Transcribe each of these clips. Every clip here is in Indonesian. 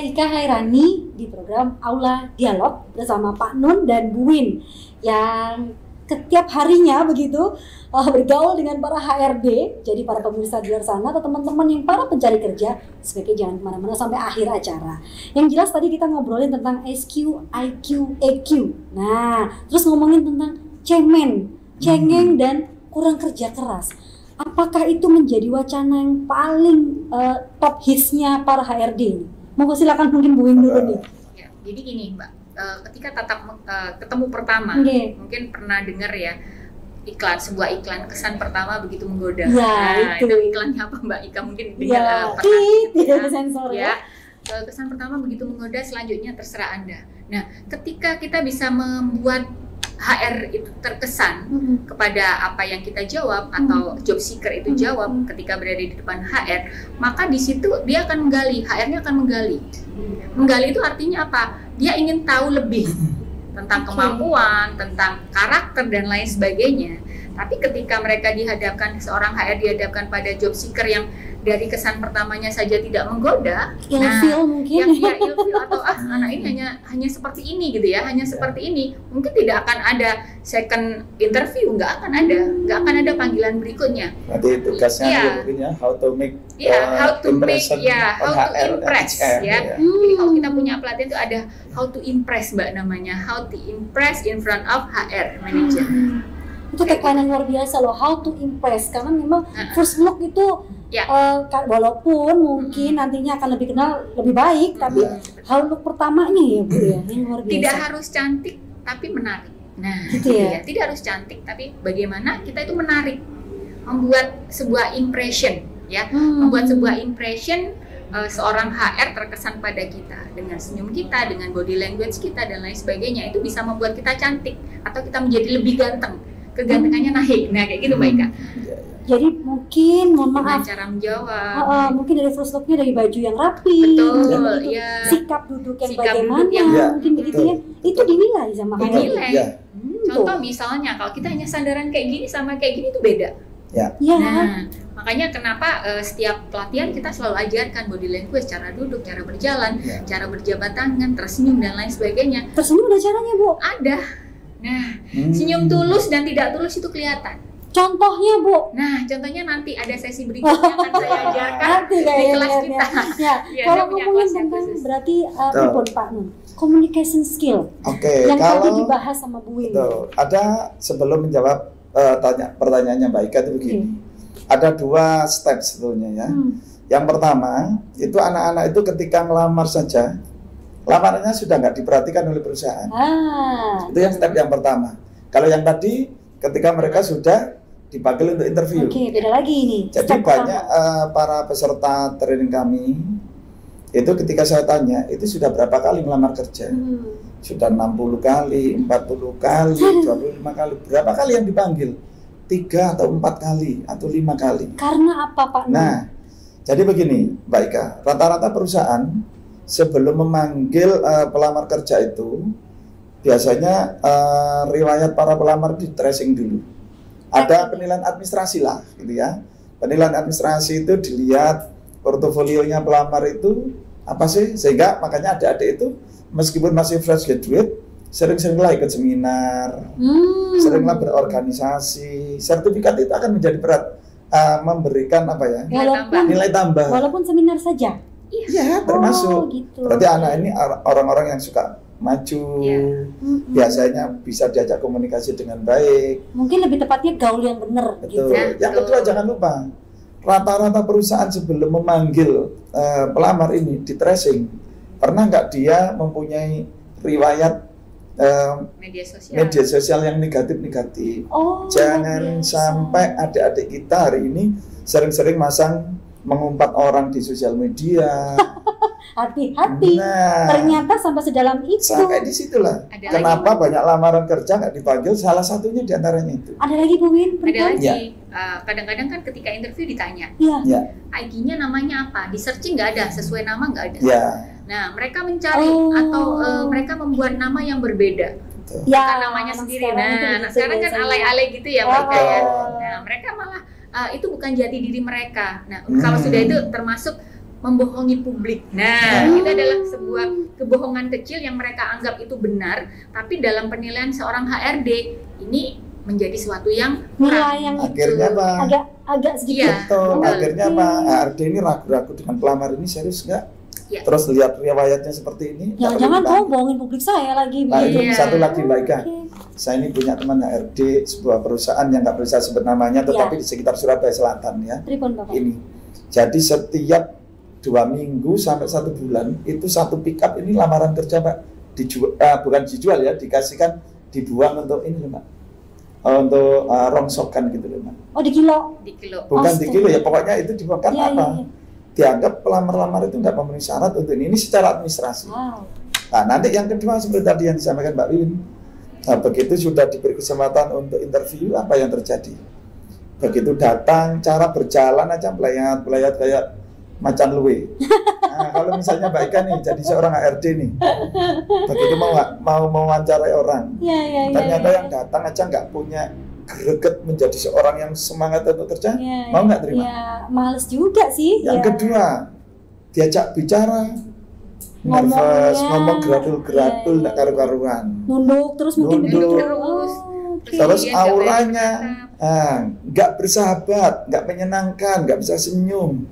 saya Ika Hairani di program Aula Dialog bersama Pak Nun dan Bu Win yang setiap harinya begitu uh, bergaul dengan para HRD, jadi para pemirsa di luar sana atau teman-teman yang para pencari kerja, sebaiknya jangan ke mana-mana sampai akhir acara. Yang jelas tadi kita ngobrolin tentang SQ, IQ, EQ. Nah, terus ngomongin tentang cemen, cengeng dan kurang kerja keras. Apakah itu menjadi wacana yang paling uh, top hitsnya para HRD ini? Mau silakan mungkin Bu Win dulu nih. Ya, jadi gini Mbak, uh, ketika tatap uh, ketemu pertama, Oke. mungkin pernah dengar ya iklan sebuah iklan kesan pertama begitu menggoda. Ya, nah, itu. iklannya apa Mbak Ika mungkin dengar Ya, uh, pernah ya, sensor ya. ya. kesan pertama begitu menggoda, selanjutnya terserah Anda. Nah, ketika kita bisa membuat HR itu terkesan Mm-mm. kepada apa yang kita jawab Hmm. atau job seeker itu Hmm. jawab Hmm. ketika berada di depan HR, maka di situ dia akan menggali, HR-nya akan menggali. Menggali itu artinya apa? Dia ingin tahu lebih tentang Oke. kemampuan, tentang karakter dan lain sebagainya. Tapi ketika mereka dihadapkan seorang HR dihadapkan pada job seeker yang dari kesan pertamanya saja tidak menggoda, Ilfil mungkin. yang dia ilfil atau ah anak ini hanya hanya seperti ini gitu ya hanya seperti ini mungkin tidak akan ada second interview nggak akan ada nggak akan ada panggilan berikutnya Nanti tugasnya juga mungkin ya how to make ya uh, how to make impression ya on how to HR, impress HR, ya ya. Hmm. jadi kalau kita punya pelatihan itu ada how to impress mbak namanya how to impress in front of HR manager Hmm. Itu tagline yang luar biasa loh how to impress karena memang Nah. first look itu Ya. eh, ka- walaupun mungkin nantinya akan lebih kenal lebih baik tapi Hmm. how look pertamanya ya bu ya yang luar biasa tidak harus cantik tapi menarik nah Gitu ya? tidak harus cantik tapi bagaimana kita itu menarik membuat sebuah impression ya Hmm. membuat sebuah impression uh, seorang HR terkesan pada kita dengan senyum kita, dengan body language kita dan lain sebagainya itu bisa membuat kita cantik atau kita menjadi lebih ganteng, kegantengannya naik. Nah kayak gitu Mbak Ika. Iya. jadi mungkin mohon Dengan maaf cara menjawab. eh, mungkin dari first looknya dari baju yang rapi Betul, begitu. ya. sikap duduk yang Sikap bagaimana duduk yang- Ya, mungkin begitu betul. ya itu dinilai sama Dinilai. ya. Hmm, Contoh tuh. misalnya kalau kita hanya sandaran kayak gini sama kayak gini itu beda. ya Nah, makanya kenapa uh, setiap pelatihan kita selalu ajarkan body language, cara duduk, cara berjalan, Ya. cara berjabat tangan, tersenyum dan lain sebagainya. tersenyum ada caranya bu Ada. Nah, Hmm. senyum tulus dan tidak tulus itu kelihatan. contohnya bu Nah, contohnya nanti ada sesi berikutnya akan saya ajarkan nanti di kayaknya kelas ya. kita. Ya, Iya, kalau ngomongin kelas yang tentang khusus. berarti uh, Betul. Pak Nun, communication skill Oke, yang tadi kalau dibahas sama Bu Win. Betul. Ada sebelum menjawab eh, tanya pertanyaannya Mbak Ika itu begini. Ada dua step sebetulnya ya. Hmm. Yang pertama itu anak-anak itu ketika melamar saja lamarannya sudah nggak diperhatikan oleh perusahaan. Ah, Itu yang step yang pertama. Kalau yang tadi ketika mereka sudah dipanggil untuk interview. oke, beda lagi ini. Jadi Step banyak eh, para peserta training kami itu ketika saya tanya itu sudah berapa kali melamar kerja? Hmm. Sudah 60 kali, 40 kali, 25 kali. Berapa kali yang dipanggil? Tiga atau empat kali atau lima kali. Karena apa Pak? Nah, jadi begini, Mbak Ika, rata-rata perusahaan sebelum memanggil eh, pelamar kerja itu biasanya eh, riwayat para pelamar di tracing dulu. Ada penilaian administrasi lah, gitu ya. Penilaian administrasi itu dilihat portofolionya pelamar itu apa sih, sehingga makanya adik-adik itu meskipun masih fresh graduate sering-seringlah ikut seminar, Hmm. seringlah berorganisasi. Sertifikat itu akan menjadi berat eh, memberikan apa ya? Nilai Walaupun nilai tambah. walaupun seminar saja. Iya, Oh, termasuk. gitu. Berarti anak ini or- orang-orang yang suka maju, Iya. Hmm. biasanya bisa diajak komunikasi dengan baik. Mungkin lebih tepatnya gaul yang benar gitu. Ya, yang betul. kedua jangan lupa, rata-rata perusahaan sebelum memanggil eh, pelamar ini di tracing, pernah nggak dia mempunyai riwayat eh, Media sosial. media sosial yang negatif-negatif? Oh, Jangan biasa. sampai adik-adik kita hari ini sering-sering masang mengumpat orang di sosial media. hati-hati. Nah, Ternyata sampai sedalam itu. sampai di situlah. Ada Kenapa banyak lamaran kerja nggak dipanggil? Salah satunya di antaranya itu. Ada lagi Bu Win? Ada lagi. Ya. uh, kadang-kadang kan ketika interview ditanya, Iya. Ya, ID-nya namanya apa? Di searching nggak ada, sesuai nama nggak ada. ya. Nah, mereka mencari Oh. atau uh, mereka membuat nama yang berbeda. betul. Ya, Bukan namanya anak sendiri. sekarang itu Nah, begitu nah sekarang kan alay-alay gitu ya Oh. mereka ya. Nah, mereka malah uh, itu bukan jati diri mereka. Nah, Hmm. kalau sudah itu termasuk membohongi publik. Nah, Hmm. itu adalah sebuah kebohongan kecil yang mereka anggap itu benar, tapi dalam penilaian seorang HRD ini menjadi suatu yang Nilai yang Akhirnya apa? agak agak sedikit Iya. Betul. betul. Akhirnya apa? HRD ini ragu-ragu dengan pelamar ini serius nggak? Iya. Terus lihat riwayatnya seperti ini. Jangan-jangan perlu kau bohongin publik saya lagi. Nah itu Iya. satu lagi Mbak Ika. Oke. Saya ini punya teman HRD sebuah perusahaan yang nggak bisa sebut namanya, tetapi Iya. di sekitar Surabaya Selatan ya. Pripun Bapak? Ini. Jadi setiap dua minggu sampai satu bulan itu satu pickup ini lamaran kerja Pak dijual, eh, bukan dijual ya, dikasihkan dibuang untuk ini loh Pak. Eh, untuk eh, rongsokan gitu loh Pak. Oh di kilo. di kilo. Bukan Astaga. di kilo ya, pokoknya itu dibuang kan Iya, apa? iya, iya. Dianggap pelamar-lamar itu nggak memenuhi syarat untuk ini. Ini secara administrasi. Wow. Nah, nanti yang kedua seperti tadi yang disampaikan Mbak Win. Nah, begitu sudah diberi kesempatan untuk interview, apa yang terjadi? Begitu datang, cara berjalan aja pelayat, pelayat kayak macan luwe. Nah, kalau misalnya Mbak Ika nih, jadi seorang HRD nih, begitu mau mau mewawancarai orang, Iya iya iya. ternyata iya. yang datang aja nggak punya greget menjadi seorang yang semangat untuk kerja, Iya, mau nggak terima? Iya, males juga sih. Yang Iya. kedua, diajak bicara, nervous, ngomong geratul-geratul, iya, nggak iya. karu-karuan. nunduk terus mungkin Nunduk. Terus. Oh, oke. Terus nggak auranya ah, nggak bersahabat, nggak menyenangkan, nggak bisa senyum.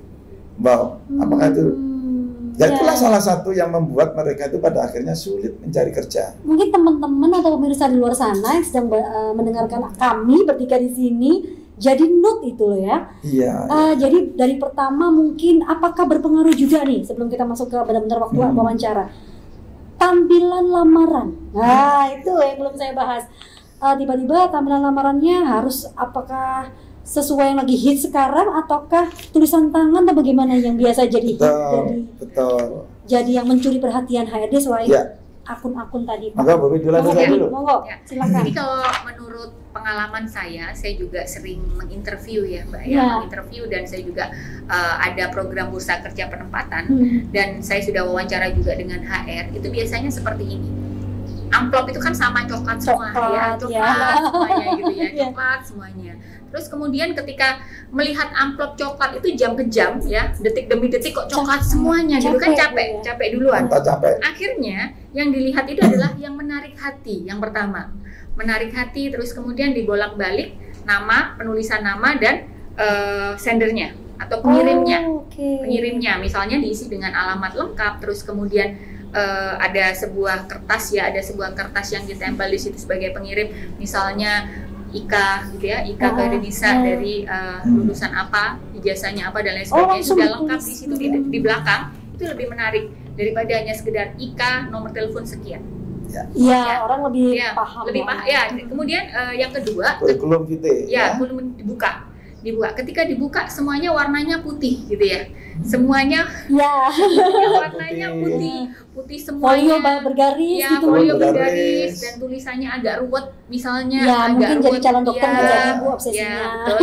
Wow, apakah itu? Hmm, Ya ya. itulah salah satu yang membuat mereka itu pada akhirnya sulit mencari kerja. Mungkin teman-teman atau pemirsa di luar sana yang sedang eh, mendengarkan kami bertiga di sini jadi note itu loh ya. Iya. Eh, jadi dari pertama mungkin apakah berpengaruh juga nih sebelum kita masuk ke benar-benar waktu Hmm. wawancara tampilan lamaran. Nah itu yang belum saya bahas. Eh, tiba-tiba tampilan lamarannya harus apakah sesuai yang lagi hit sekarang ataukah tulisan tangan atau bagaimana yang biasa jadi hit betul, jadi betul. jadi yang mencuri perhatian HRD selain Ya. Akun-akun tadi. Maka dulu saya ya. dulu. monggo, Ya. silakan. Jadi kalau menurut pengalaman saya, saya juga sering menginterview ya, Mbak ya, Ya. menginterview dan saya juga uh, ada program bursa kerja penempatan Hmm. dan saya sudah wawancara juga dengan HR. Itu biasanya seperti ini. Amplop itu kan sama coklat semua ya, Coklat, coklat ya. semuanya gitu ya, Iya. coklat semuanya. Terus kemudian ketika melihat amplop coklat itu jam ke jam ya, detik demi detik kok coklat Capek. semuanya gitu kan Capek, capek, ya. capek duluan Entah capek. akhirnya yang dilihat itu adalah yang menarik hati yang pertama menarik hati terus kemudian dibolak-balik nama penulisan nama dan eh, sendernya atau pengirimnya Oh, oke. pengirimnya misalnya diisi dengan alamat lengkap terus kemudian eh, ada sebuah kertas ya ada sebuah kertas yang ditempel di situ sebagai pengirim misalnya Ika gitu ya Ika Ah, Kairinisa ah. dari eh, Hmm. lulusan apa ijazahnya apa dan lain Oh, sebagainya langsung sudah lengkap di situ di, di belakang itu lebih menarik daripada hanya sekedar Ika nomor telepon sekian Iya, Ya. orang lebih ya paham. lebih lah. paham ya kemudian eh, yang kedua Kurikulum vitae. ya belum dibuka dibuka ketika dibuka semuanya warnanya putih gitu ya semuanya Ya, warnanya Putih. putih putih folio semuanya ba- bergaris ya gitu. folio Bergaris. bergaris dan tulisannya agak ruwet misalnya Ya, agak mungkin jadi ruwet. calon dokter ya, nggak jadi, Bu, ya, obsesinya. betul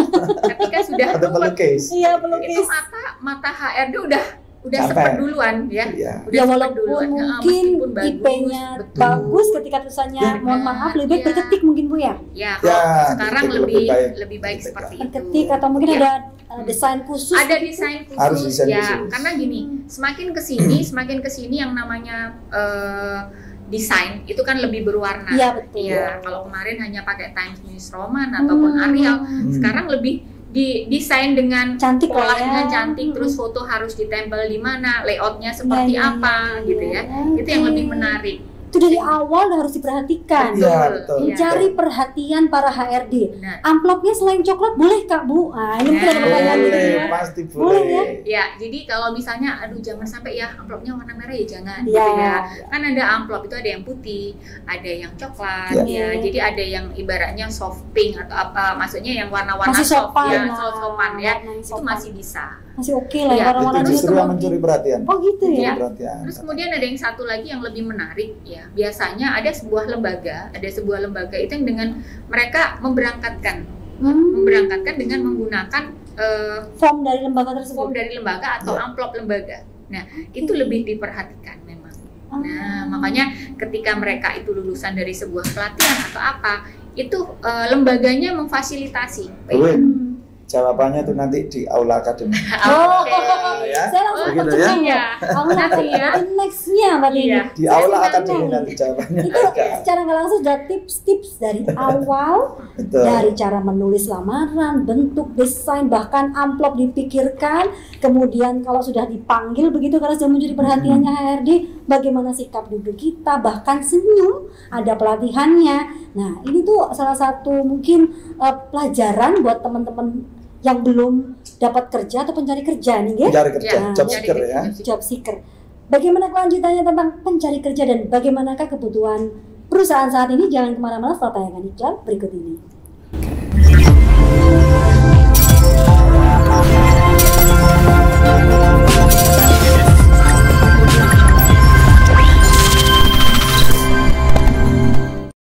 ketika sudah ruwet pelukis. Iya, itu pelukis. mata mata HRD udah udah Capek. sepet duluan ya Iya. udah Ya walaupun duluan. Ya, mungkin meskipun bagus, IP-nya betul. bagus ketika tulisannya Benar, mohon maaf lebih baik iya. berketik mungkin Bu ya. ya, Ya, sekarang lebih lebih baik. lebih baik seperti itu Berketik atau mungkin Ya. ada uh, desain khusus. ada desain khusus Harus desain ya khusus. karena gini semakin ke sini semakin ke sini yang namanya eh, desain itu kan lebih berwarna Iya, betul. ya kalau kemarin hanya pakai Times News Roman ataupun Hmm. Arial Hmm. sekarang lebih di desain dengan cantik pola lah ya. cantik terus foto harus ditempel di mana layoutnya seperti Ya, ya, apa gitu ya. ya itu yang lebih menarik Itu dari awal udah harus diperhatikan. Iya, betul. Mencari perhatian para HRD. Benar. Amplopnya selain coklat boleh Kak Bu? Ah, ini mungkin ada Nah, pertanyaan gitu Boleh, ya. pasti Boleh boleh. ya? Ya, jadi kalau misalnya, aduh jangan sampai ya amplopnya warna merah ya jangan, Iya. gitu ya. Kan ada amplop itu ada yang putih, ada yang coklat, Iya. ya. Iya. Jadi ada yang ibaratnya soft pink atau apa, maksudnya yang warna-warna soft sopan ya, soft sopan ya. Itu masih bisa. Masih oke lah ya Iya, warna-warna Itu justru yang mencuri perhatian. Oh gitu ya. Iya. Perhatian. Terus kemudian ada yang satu lagi yang lebih menarik ya. Biasanya ada sebuah lembaga, ada sebuah lembaga itu yang dengan mereka memberangkatkan, Hmm. memberangkatkan dengan menggunakan eh, Form dari lembaga tersebut. form dari lembaga atau Iya. amplop lembaga. Nah, itu lebih diperhatikan memang. Ah. Nah, makanya ketika mereka itu lulusan dari sebuah pelatihan atau apa, itu eh, lembaganya memfasilitasi. Hmm. Jawabannya itu nanti di aula akademi. Oh, Oke. ya. saya langsung Begitu percaya. ya. Aula Nanti ya. akademi nextnya berarti. Iya. Di Saya aula akademi nanti jawabannya. Itu secara nggak langsung sudah tips-tips dari awal dari cara menulis lamaran, bentuk desain, bahkan amplop dipikirkan, kemudian kalau sudah dipanggil begitu karena sudah mencuri perhatiannya HRD, bagaimana sikap duduk kita, bahkan senyum, ada pelatihannya. Nah, ini tuh salah satu mungkin eh, pelajaran buat teman-teman yang belum dapat kerja atau pencari kerja nih, ya? Mencari kerja, Ya, job seeker ya. job seeker. Bagaimana kelanjutannya tentang pencari kerja dan bagaimanakah kebutuhan perusahaan saat ini? Jangan ke mana-mana setelah tayangan iklan berikut ini.